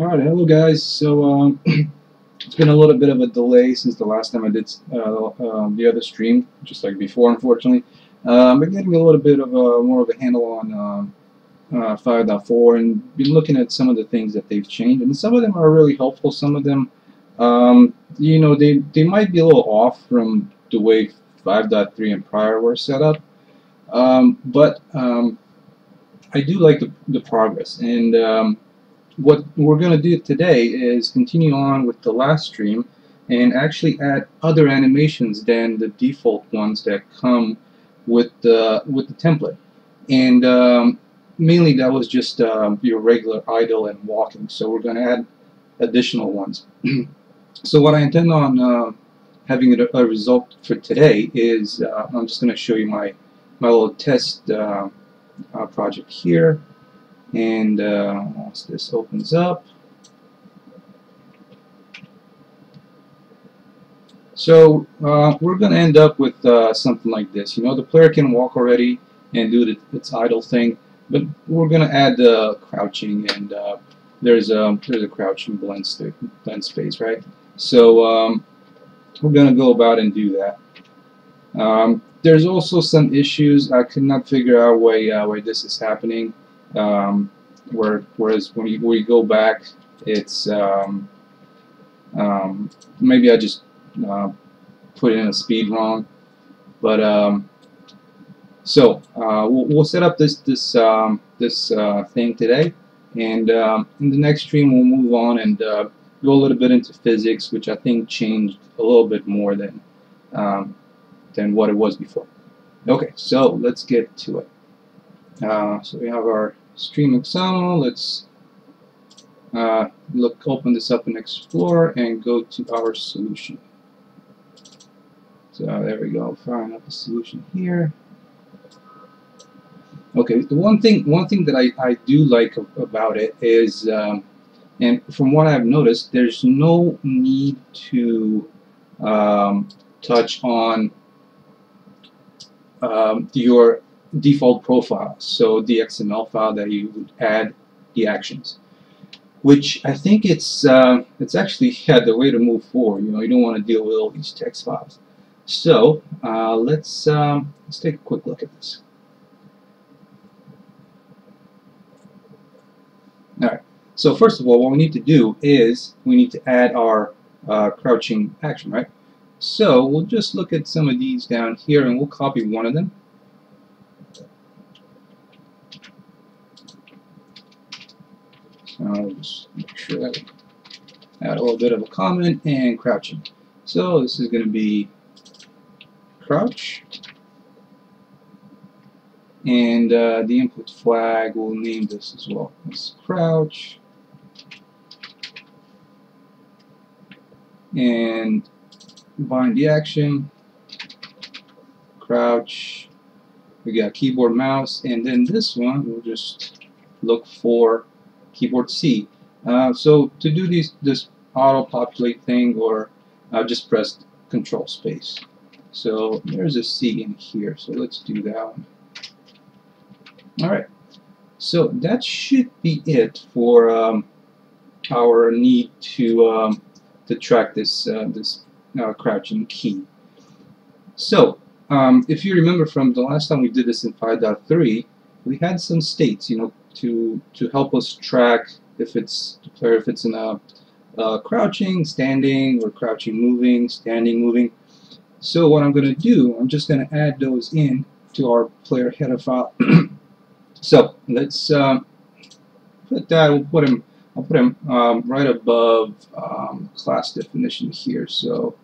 Alright, hello guys. So um, it's been a little bit of a delay since the last time I did uh, uh, the other stream, just like before, unfortunately. Uh, I'm getting a little bit of a more of a handle on um, uh, 5.4 and been looking at some of the things that they've changed, and some of them are really helpful. Some of them, um, you know, they they might be a little off from the way 5.3 and prior were set up, um, but um, I do like the, the progress and um, what we're going to do today is continue on with the last stream and actually add other animations than the default ones that come with the with the template. And um, mainly that was just uh, your regular idle and walking. So we're going to add additional ones. So what I intend on uh, having a, a, result for today is uh, I'm just going to show you my my little test uh, uh, project here and uh, once this opens up. So uh, we're gonna end up with uh, something like this. You know the player can walk already and do the, its idle thing but we're gonna add the crouching and uh, there's a there's a crouching blend, blend space right? So um, we're gonna go about and do that. Um, there's also some issues. I could not figure out why uh, why this is happening um, where, whereas when you, when you go back, it's um, um, maybe I just uh, put in a speed wrong, but um, so uh, we'll, we'll, set up this this um, this uh, thing today, and um, in the next stream we'll move on and uh, go a little bit into physics, which I think changed a little bit more than um, than what it was before. Okay, so let's get to it. Uh, so we have our stream XAML. Let's uh, look, open this up in Explorer and go to our solution. So there we go. Firing up the solution here. Okay, the one thing one thing that I, I do like about it is, um, and from what I've noticed, there's no need to um, touch on um, your default profile, so the XML file that you would add the actions. Which I think it's uh, it's actually yeah, the way to move forward. You know, you don't want to deal with all these text files. So uh, let's um, let's take a quick look at this. All right. So first of all, what we need to do is we need to add our uh, crouching action, right? So we'll just look at some of these down here, and we'll copy one of them I'll just make sure that add a little bit of a comment and crouching. So this is going to be crouch. And uh, the input flag, we'll name this as well. It's crouch. And bind the action. Crouch. We got keyboard mouse. And then this one, we'll just look for keyboard C. Uh, so to do this, this auto populate thing or uh, just press control space. So there's a C in here, so let's do that one. Alright, so that should be it for um, our need to um, to track this uh, this uh, crouching key. So um, if you remember from the last time we did this in 5.3, we had some states, you know, to to help us track if it's or if it's in a uh, crouching, standing, or crouching moving, standing moving. So what I'm going to do, I'm just going to add those in to our player header file. so let's um, put that. We'll put him. I'll put him um, right above um, class definition here. So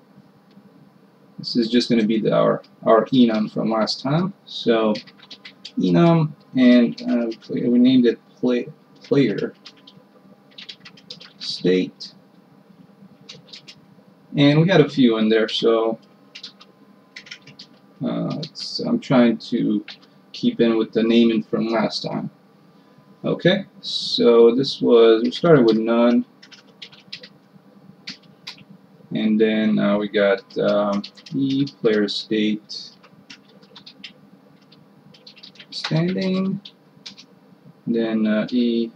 this is just going to be the, our our enum from last time. So enum and uh, we named it play, player. State. And we had a few in there so uh, I'm trying to keep in with the naming from last time. Okay so this was we started with none. And then uh, we got um, e player state standing, then uh, E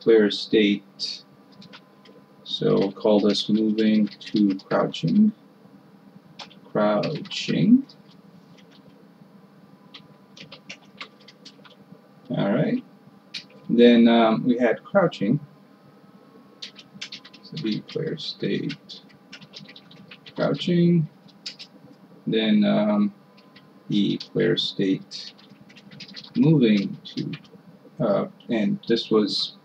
player state. So call this moving to crouching. Crouching. Alright. Then um, we had crouching. So be player state crouching. Then um, the player state moving to uh, and this was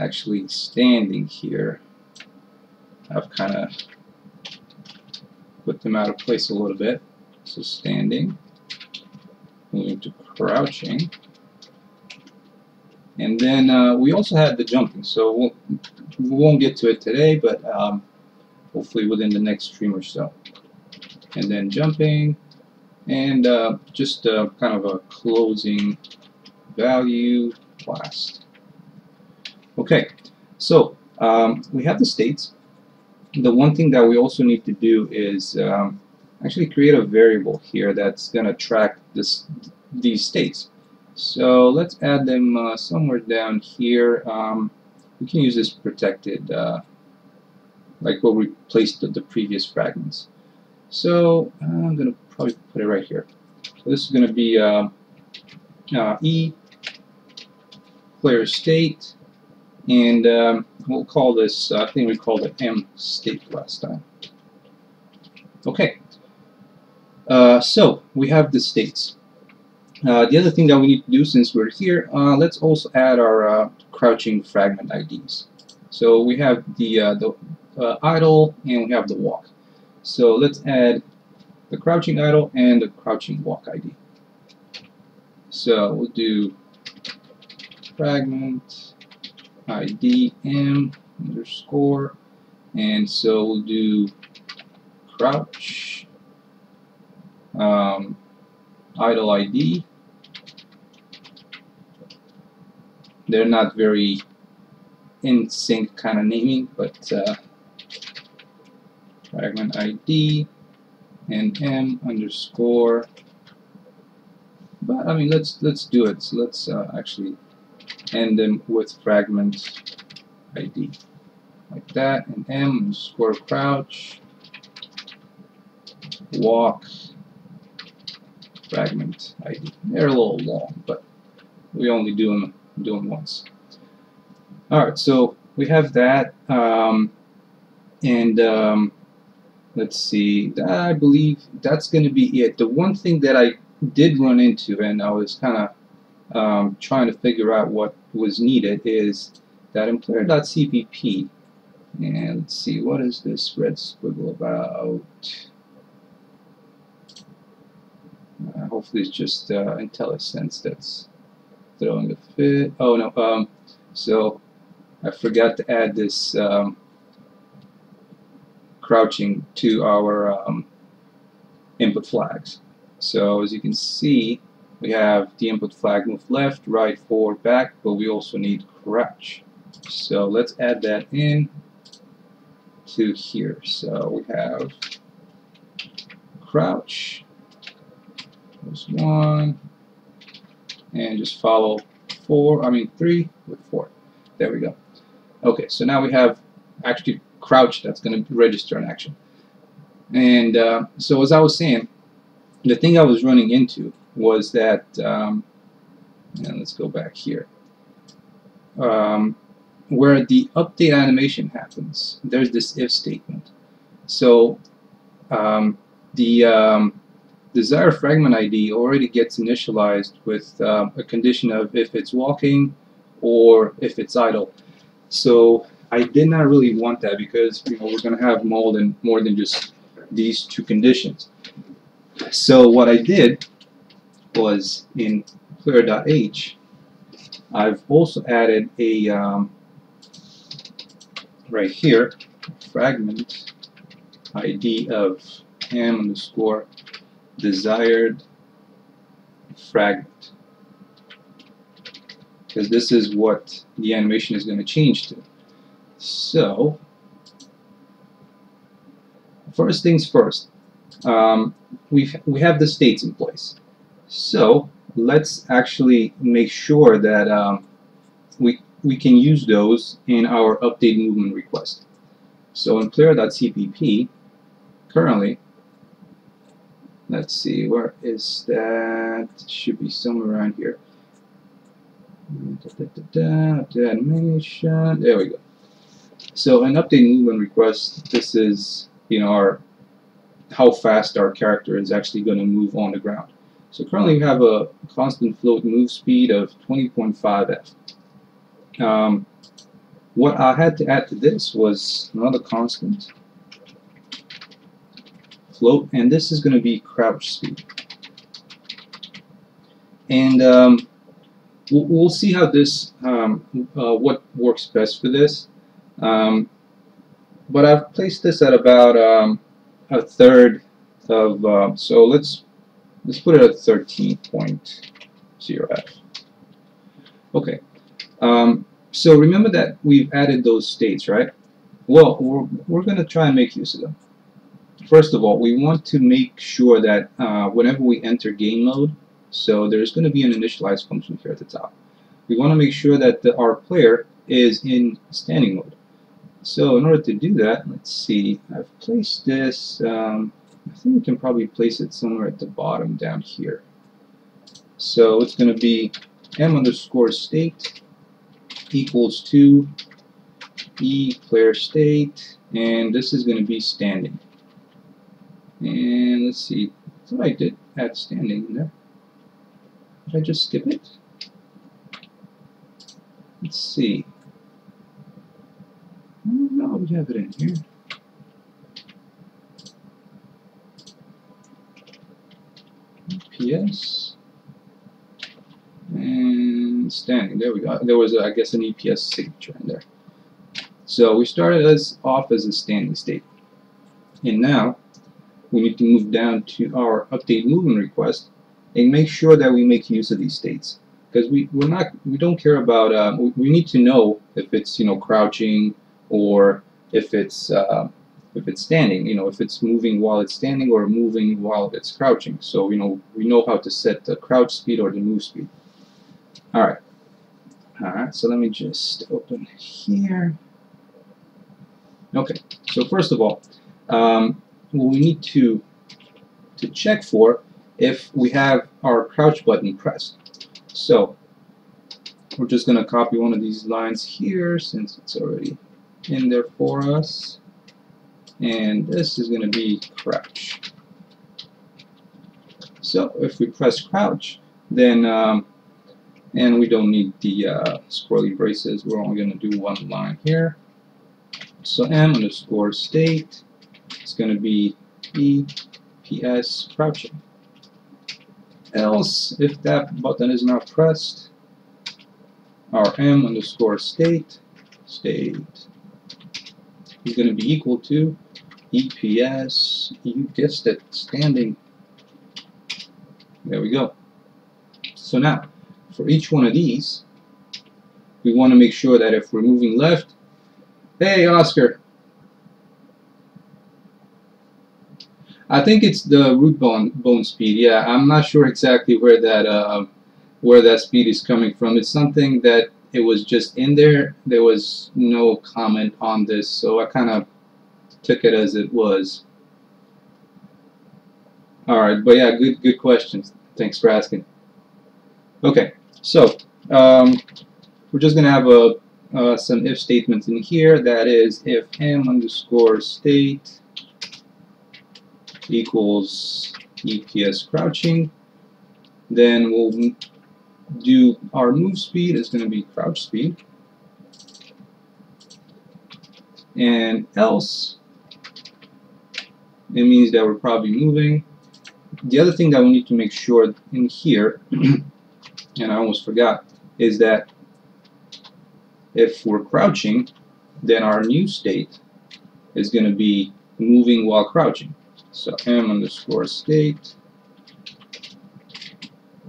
actually standing here. I've kind of put them out of place a little bit. So standing moving to crouching. And then uh, we also had the jumping so we'll, we won't get to it today but um, hopefully within the next stream or so. And then jumping and uh, just uh, kind of a closing value last. Okay, so um, we have the states. The one thing that we also need to do is um, actually create a variable here that's going to track this these states. So let's add them uh, somewhere down here. Um, we can use this protected, uh, like where we placed the, the previous fragments. So I'm going to probably put it right here. So this is going to be uh, uh, E player state, and um, we'll call this, uh, I think we called it M state last time. Okay, uh, so we have the states. Uh, the other thing that we need to do since we're here, uh, let's also add our uh, crouching fragment IDs. So we have the, uh, the idle and we have the walk. So let's add the crouching idle and the crouching walk ID. So we'll do fragment ID M underscore and so we'll do crouch um, idle ID they're not very in sync kind of naming but uh, fragment ID and M underscore. But I mean let's let's do it. So let's uh, actually end them with fragment ID like that and M underscore crouch. Walk. Fragment ID they're a little long but we only do them do them once. Alright so we have that um, and um, let's see I believe that's going to be it. The one thing that I did run into and I was kind of um, trying to figure out what was needed is that in player.cpp and let's see what is this red squiggle about? Uh, hopefully it's just uh, IntelliSense that's throwing a fit. Oh no um, so I forgot to add this um, crouching to our um, input flags so as you can see we have the input flag move left, right, forward, back, but we also need crouch. So let's add that in to here. So we have crouch, there's one, and just follow four, I mean three with four. There we go. Okay, so now we have actually crouch that's going to register an action. And uh, so as I was saying, the thing I was running into was that, um, and let's go back here, um, where the update animation happens, there's this if statement. So um, the um, desired fragment ID already gets initialized with uh, a condition of if it's walking or if it's idle. So I did not really want that because you know we're going to have more than more than just these two conditions. So what I did was in player.h, I've also added a um, right here fragment ID of m underscore desired fragment because this is what the animation is going to change to. So first things first, um, we we have the states in place. So let's actually make sure that um, we we can use those in our update movement request. So in player.cpp, currently, let's see, where is that? Should be somewhere around here. Da, da, da, animation. There we go. So an update movement request, this is you know our how fast our character is actually going to move on the ground. So currently we have a constant float move speed of 20.5 f. Um, what I had to add to this was another constant float, and this is going to be crouch speed. And um, we'll, we'll, see how this, um, uh, what works best for this. Um, but I've placed this at about um, a third of, uh, so let's let's put it at 13.0f. Okay, um, so remember that we've added those states, right? Well, we're, we're going to try and make use of them. First of all, we want to make sure that uh, whenever we enter game mode, so there's going to be an initialize function here at the top. We want to make sure that the, our player is in standing mode. So in order to do that, let's see, I've placed this, um, I think we can probably place it somewhere at the bottom down here. So it's going to be m underscore state equals to e player state, and this is going to be standing. And let's see, I thought I did add standing in there. Did I just skip it? Let's see. We have it in here. EPS and standing. There we go. There was, a, I guess, an EPS signature in there. So we started as off as a standing state, and now we need to move down to our update movement request and make sure that we make use of these states because we we're not we don't care about uh, we, we need to know if it's you know crouching or if it's uh, if it's standing, you know, if it's moving while it's standing or moving while it's crouching. So, you know, we know how to set the crouch speed or the move speed. Alright. Alright, so let me just open here. Okay, so first of all, um, what we need to to check for if we have our crouch button pressed. So, we're just going to copy one of these lines here since it's already in there for us and this is going to be crouch. So if we press crouch, then um, and we don't need the uh, squirrely braces, we're only going to do one line here. So m underscore state is going to be EPS crouching. Else, if that button is not pressed, our m underscore state state is going to be equal to EPS, you guessed it, standing. There we go. So now, for each one of these, we want to make sure that if we're moving left, hey Oscar, I think it's the root bone bone speed. Yeah, I'm not sure exactly where that uh, where that speed is coming from. It's something that it was just in there. There was no comment on this, so I kind of took it as it was. Alright, but yeah, good good questions. Thanks for asking. Okay, so um, we're just going to have a uh, some if statements in here. That is, if m underscore state equals EPS crouching, then we'll do our move speed is going to be crouch speed. And else it means that we're probably moving. The other thing that we need to make sure in here, and I almost forgot, is that if we're crouching, then our new state is going to be moving while crouching. So m underscore state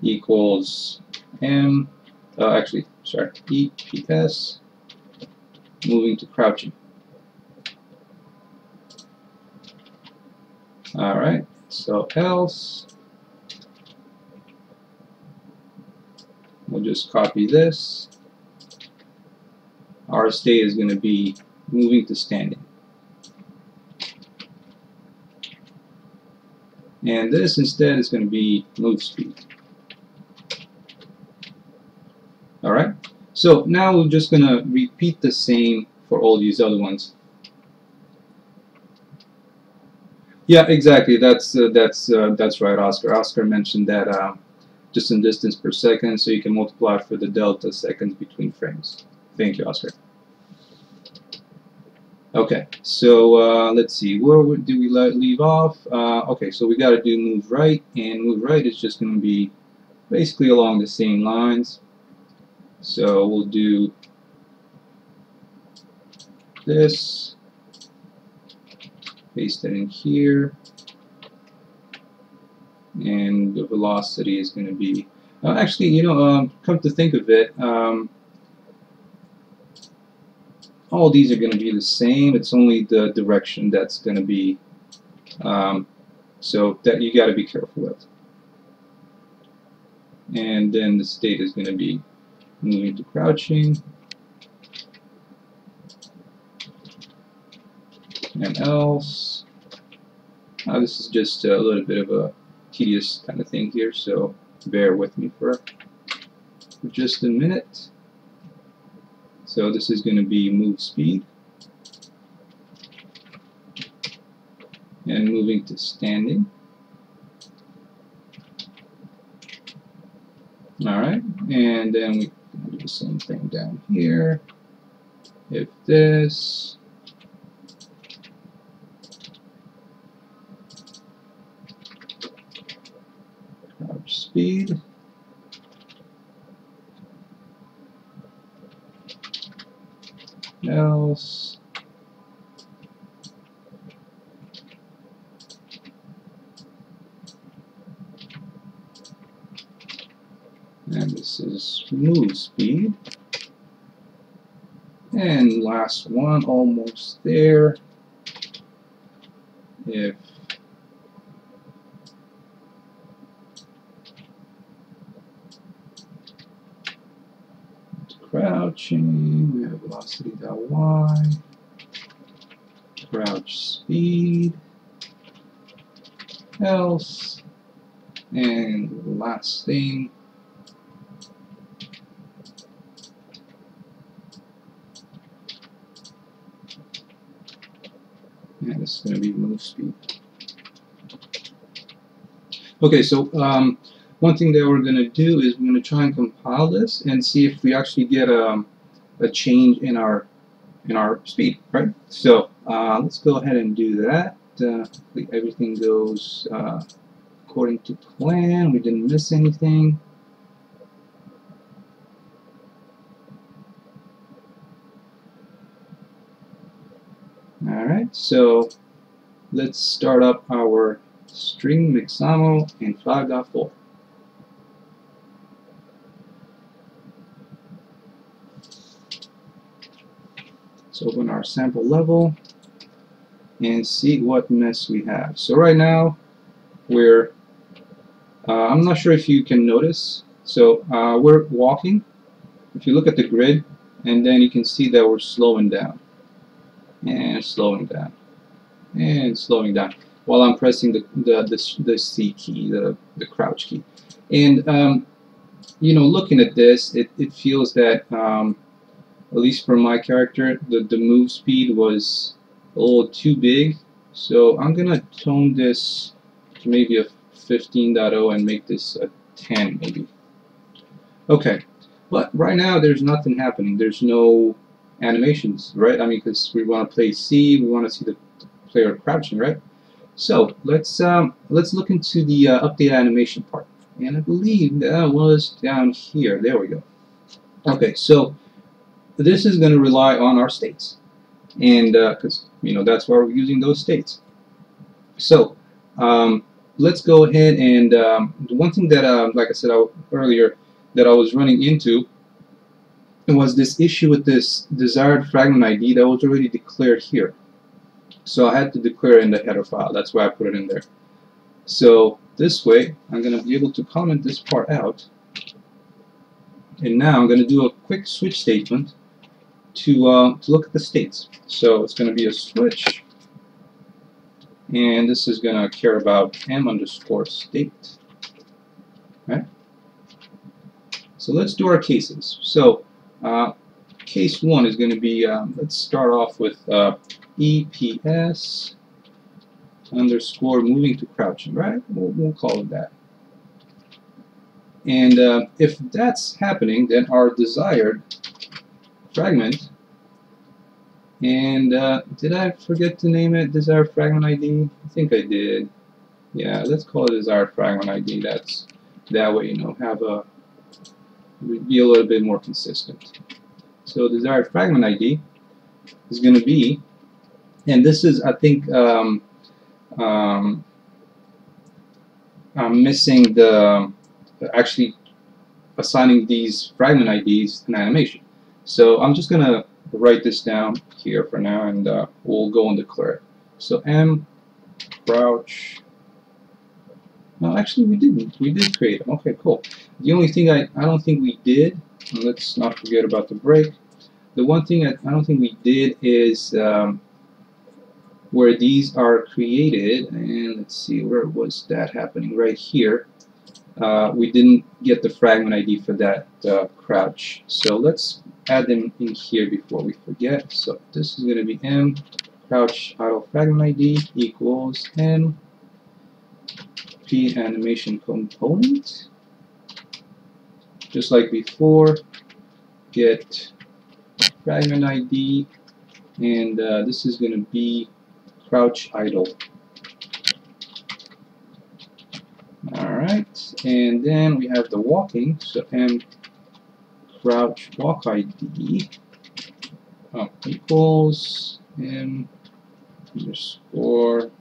equals m, uh, actually, sorry, eps moving to crouching. Alright, so else, we'll just copy this, our state is going to be moving to standing. And this instead is going to be move speed. Alright, so now we're just going to repeat the same for all these other ones. Yeah, exactly. That's uh, that's uh, that's right, Oscar. Oscar mentioned that uh, just in distance per second, so you can multiply for the delta seconds between frames. Thank you, Oscar. Okay, so uh, let's see, where do we leave off? Uh, okay, so we got to do move right, and move right is just going to be basically along the same lines. So we'll do this, paste it in here, and the velocity is going to be, uh, actually, you know, um, come to think of it, um, all these are going to be the same. It's only the direction that's going to be um, so that you got to be careful with. And then the state is going to be moving to crouching. And else. Now this is just a little bit of a tedious kind of thing here, so bear with me for just a minute. So this is going to be move speed. And moving to standing. Alright, and then we the same thing down here. If this speed else. And this is move speed. And last one, almost there. If crouching, we have velocity y, crouch speed, else, and last thing, and is going to be move speed. Okay, so um, one thing that we're going to do is we're going to try and compile this and see if we actually get a, a change in our in our speed, right? So uh, let's go ahead and do that. Uh, everything goes uh, according to plan. We didn't miss anything. So let's start up our string Mixamo in 5.4. Let's open our sample level and see what mess we have. So right now we're uh, I'm not sure if you can notice so uh, we're walking if you look at the grid and then you can see that we're slowing down and slowing down and slowing down while I'm pressing the the, the, the C key the, the crouch key and um, you know looking at this it, it feels that um, at least for my character, the, the move speed was a little too big. So I'm going to tone this to maybe a 15.0 and make this a 10 maybe. Okay, but right now there's nothing happening. There's no animations, right? I mean, because we want to play C, we want to see the player crouching, right? So let's um, let's look into the uh, update animation part. And I believe that was down here. There we go. Okay, so this is going to rely on our states and because uh, you know that's why we're using those states so um, let's go ahead and um, the one thing that uh, like I said earlier that I was running into was this issue with this desired fragment ID that was already declared here so I had to declare in the header file that's why I put it in there so this way I'm gonna be able to comment this part out and now I'm going to do a quick switch statement to, uh, to look at the states. So it's going to be a switch, and this is going to care about m underscore state. Right? So let's do our cases. So uh, case one is going to be, um, let's start off with uh, EPS underscore moving to crouching, right? We'll, we'll call it that. And uh, if that's happening, then our desired fragment, and uh, did I forget to name it desired fragment ID? I think I did. Yeah, let's call it desired fragment ID. That's that way, you know, have a be a little bit more consistent. So desired fragment ID is going to be, and this is, I think, um, um, I'm missing the actually assigning these fragment IDs an animation. So I'm just going to write this down here for now and uh, we'll go and declare it. So M crouch no, actually we didn't. We did create them. Okay, cool. The only thing I, I don't think we did, let's not forget about the break. The one thing I, I don't think we did is um, where these are created, and let's see, where was that happening? Right here. Uh, we didn't get the fragment ID for that uh, crouch. So let's add them in here before we forget. So this is going to be m crouch idle fragment ID equals m p animation component. Just like before, get fragment ID, and uh, this is going to be crouch idle. Alright, and then we have the walking, so m crouch walk ID oh, equals m underscore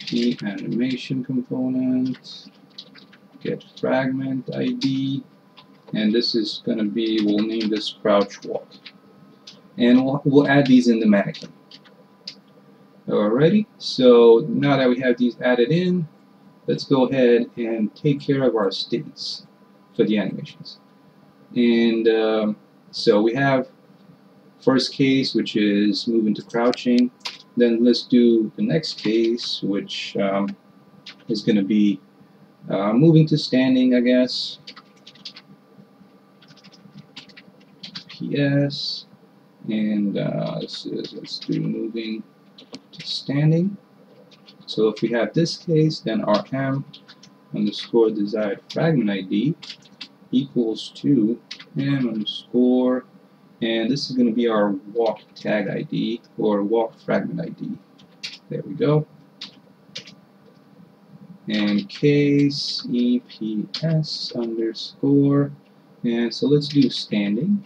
p animation component get fragment ID and this is going to be, we'll name this crouch walk and we'll, we'll add these in the mannequin alrighty so now that we have these added in let's go ahead and take care of our states for the animations. And um, so we have first case, which is move into crouching. Then let's do the next case, which um, is going to be uh, moving to standing, I guess. PS. And uh, let's, let's do moving to standing. So if we have this case, then our m underscore desired fragment ID equals to m underscore, and this is going to be our walk tag ID or walk fragment ID. There we go. And case EPS underscore, and so let's do standing.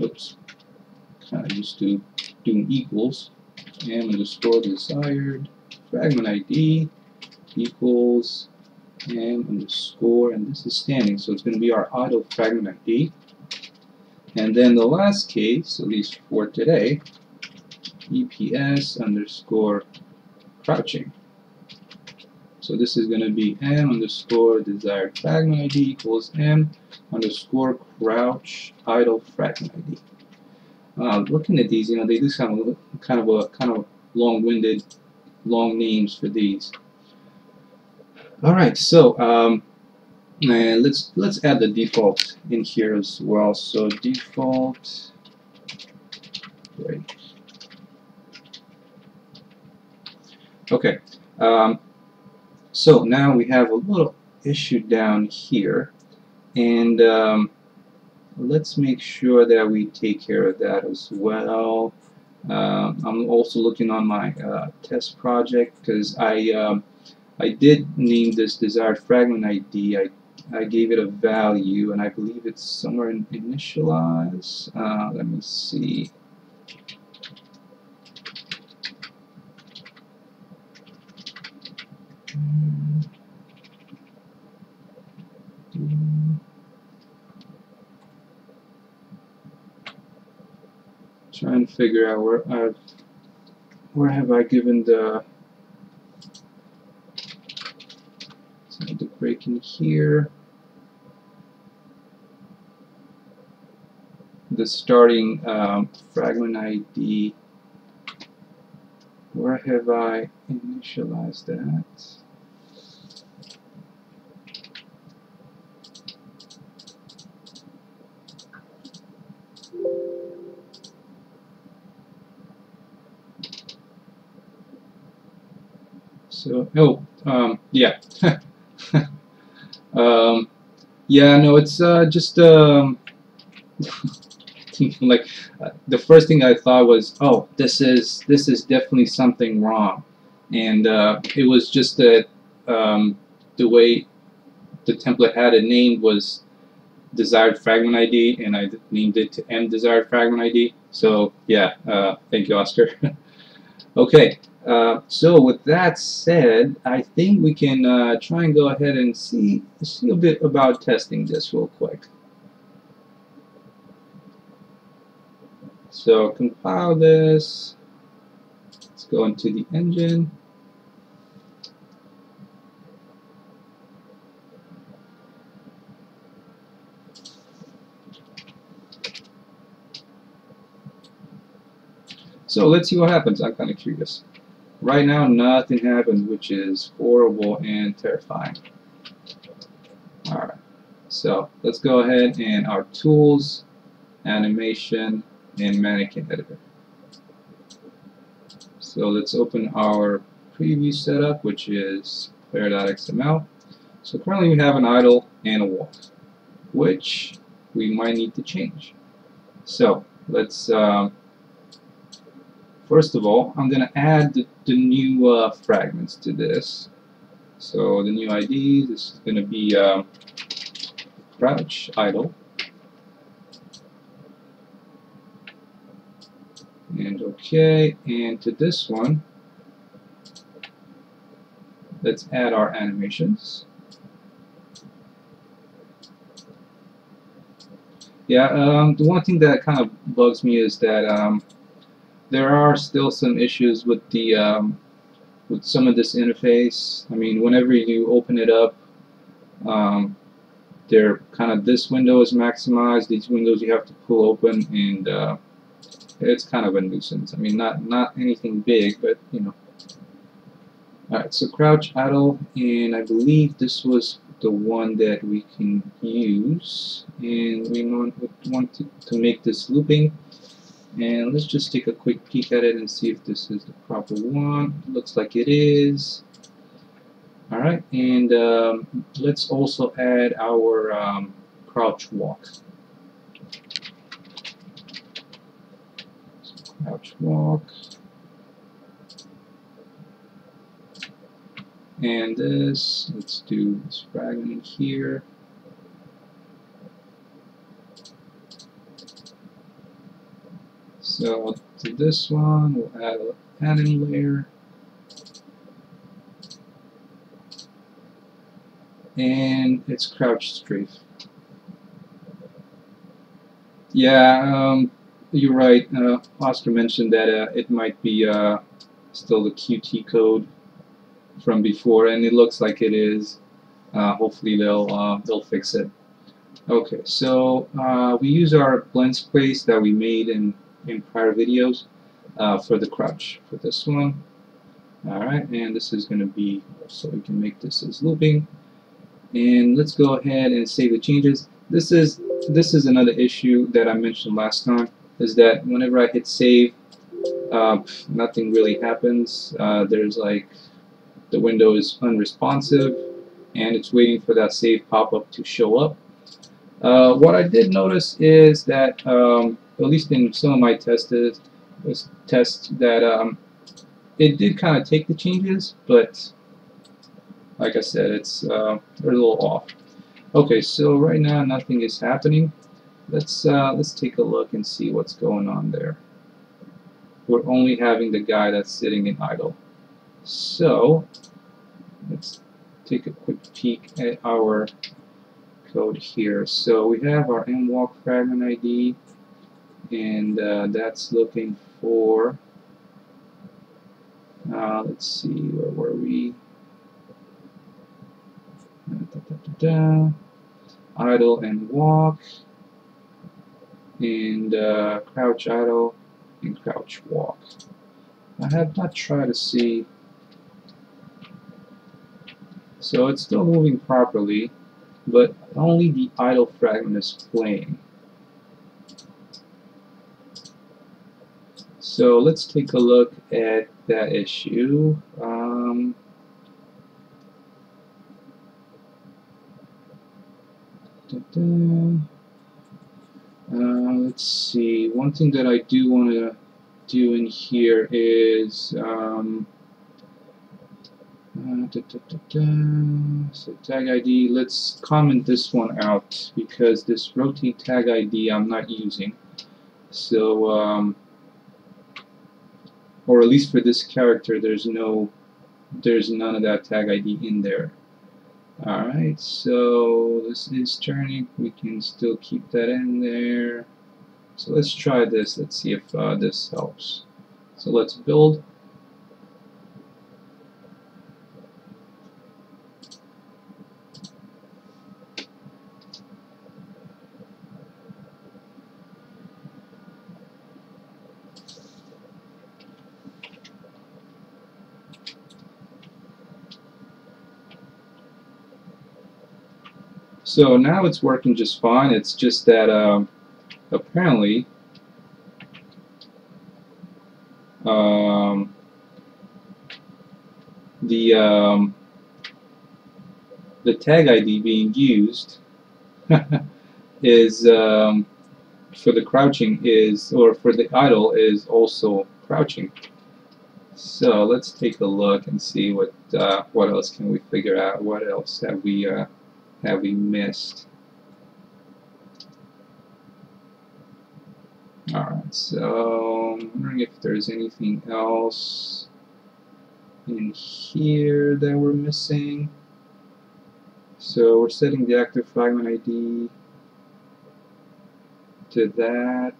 Oops, kind of used to doing equals m underscore desired fragment ID equals m underscore, and this is standing, so it's going to be our idle fragment ID. And then the last case, at least for today, EPS underscore crouching. So this is going to be m underscore desired fragment ID equals m underscore crouch idle fragment ID uh, looking at these, you know, they do sound kind of a kind of long-winded, long names for these. All right, so um, and let's let's add the default in here as well. So default, right? Okay. Um, so now we have a little issue down here, and um, let's make sure that we take care of that as well. Uh, I'm also looking on my uh, test project because I um, I did name this desired fragment ID. I I gave it a value and I believe it's somewhere in initialize. Uh, let me see. trying to figure out where I've where have I given the had break in here the starting um, fragment ID. Where have I initialized that? Oh, um, yeah. um, yeah, no, it's uh, just um, like uh, the first thing I thought was, oh, this is this is definitely something wrong, and uh, it was just that um, the way the template had it named was desired fragment ID, and I named it to M desired fragment ID. So yeah, uh, thank you, Oscar. okay, uh, so with that said, I think we can uh, try and go ahead and see see a bit about testing this real quick. So compile this. Let's go into the engine. So let's see what happens. I'm kind of curious. Right now, nothing happens, which is horrible and terrifying. Alright, so let's go ahead and our tools, animation, and mannequin editor. So let's open our preview setup, which is player.xml. So currently we have an idle and a walk, which we might need to change. So let's um, First of all, I'm going to add the, the new uh, fragments to this. So the new ID, this is going to be uh, crouch idle. And OK, and to this one, let's add our animations. Yeah, um, the one thing that kind of bugs me is that um, there are still some issues with the um, with some of this interface. I mean, whenever you open it up, um, they're kind of this window is maximized. These windows you have to pull open, and uh, it's kind of a nuisance. I mean, not not anything big, but you know. Alright, so crouch idle, and I believe this was the one that we can use, and we want, want to, to make this looping and let's just take a quick peek at it and see if this is the proper one. Looks like it is. Alright and um, let's also add our um, crouch walk. Crouch walk. And this let's do this fragment here So to this one, we'll add a padding layer. And it's crouch strafe. Yeah, um, you're right. Uh, Oscar mentioned that uh, it might be uh, still the Qt code from before, and it looks like it is. Uh, hopefully they'll uh, they'll fix it. Okay, so uh, we use our blend space that we made in in prior videos uh, for the crouch for this one. Alright, and this is going to be, so we can make this as looping. And let's go ahead and save the changes. This is this is another issue that I mentioned last time, is that whenever I hit save, uh, nothing really happens. Uh, there's like, the window is unresponsive, and it's waiting for that save pop-up to show up. Uh, what I did notice is that um, at least in some of my tests, tests that um, it did kind of take the changes, but like I said, it's uh, a little off. Okay, so right now nothing is happening. Let's uh, let's take a look and see what's going on there. We're only having the guy that's sitting in idle. So let's take a quick peek at our code here. So we have our mwalk fragment ID and uh, that's looking for uh, let's see where were we da, da, da, idle and walk and uh, crouch idle and crouch walk. I have not tried to see so it's still moving properly but only the idle fragment is playing. So let's take a look at that issue. Um, da -da. Uh, let's see. One thing that I do want to do in here is um, uh, da, da, da, so tag ID. Let's comment this one out because this rotate tag ID I'm not using. So, um, or at least for this character, there's no, there's none of that tag ID in there. Alright, so this is turning. We can still keep that in there. So let's try this. Let's see if uh, this helps. So let's build. So now it's working just fine. It's just that um, apparently um, the um, the tag ID being used is um, for the crouching is or for the idle is also crouching. So let's take a look and see what uh, what else can we figure out. What else have we uh, have we missed? Alright, so I'm wondering if there's anything else in here that we're missing. So we're setting the active fragment ID to that.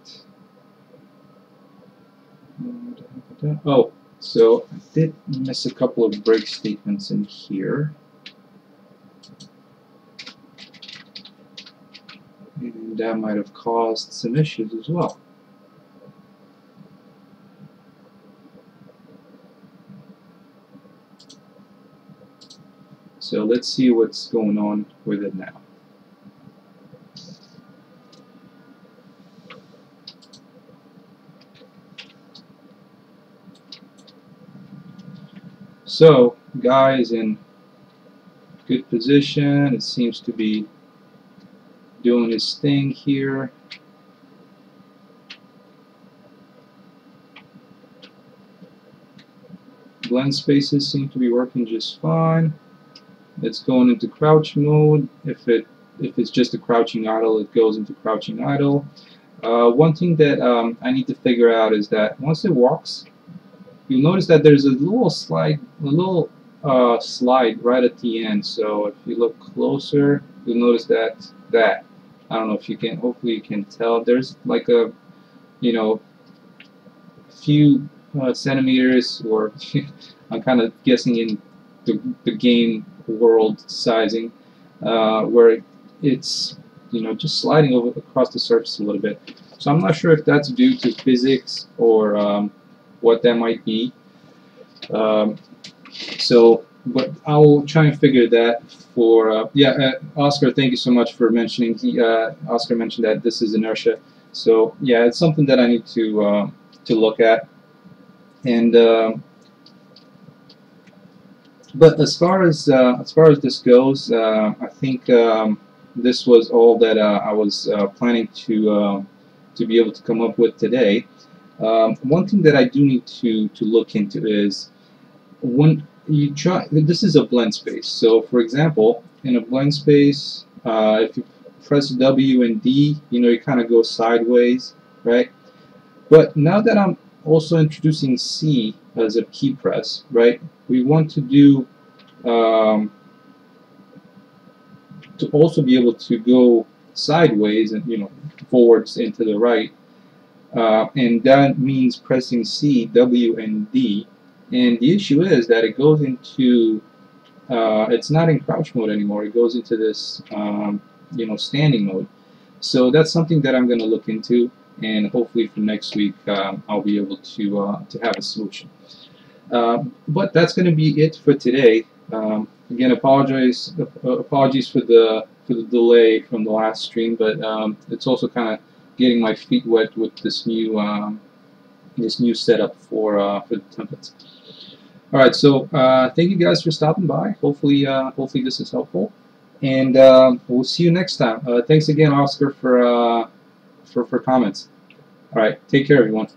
Oh, so I did miss a couple of break statements in here. And that might have caused some issues as well. So let's see what's going on with it now. So, guy is in good position. It seems to be doing his thing here. Blend spaces seem to be working just fine. It's going into crouch mode. If it if it's just a crouching idle, it goes into crouching idle. Uh, one thing that um, I need to figure out is that once it walks, you'll notice that there's a little slide, a little uh, slide right at the end. So if you look closer, you'll notice that that I don't know if you can. Hopefully you can tell. There's like a, you know, few uh, centimeters, or I'm kind of guessing in the the game world sizing, uh, where it's you know just sliding over across the surface a little bit. So I'm not sure if that's due to physics or um, what that might be. Um, so, but I'll try and figure that for uh, yeah. Uh, Oscar, thank you so much for mentioning. He, uh, Oscar mentioned that this is inertia. So yeah, it's something that I need to uh, to look at. And um, but as far as uh, as far as this goes, uh, I think um, this was all that I was planning to to be able to come up with today. Um, one thing that I do need to to look into is when you try. This is a blend space. So for example, in a blend space, uh, if you press W and D, you know you kind of go sideways, right? But now that I'm also introducing C as a key press, right? We want to do um, to also be able to go sideways and you know forwards and to the right, uh, and that means pressing C, W, and D. And the issue is that it goes into uh, it's not in crouch mode anymore. It goes into this um, you know standing mode. So that's something that I'm going to look into, and hopefully for next week um, I'll be able to uh, to have a solution. Um, but that's going to be it for today. Um, again, apologize uh, apologies for the for the delay from the last stream, but um, it's also kind of getting my feet wet with this new this new setup for uh, for the templates. All right, so uh, thank you guys for stopping by. Hopefully, uh, hopefully this is helpful, and uh, we'll see you next time. Uh, thanks again, Oscar, for uh, for for comments. All right, take care, everyone.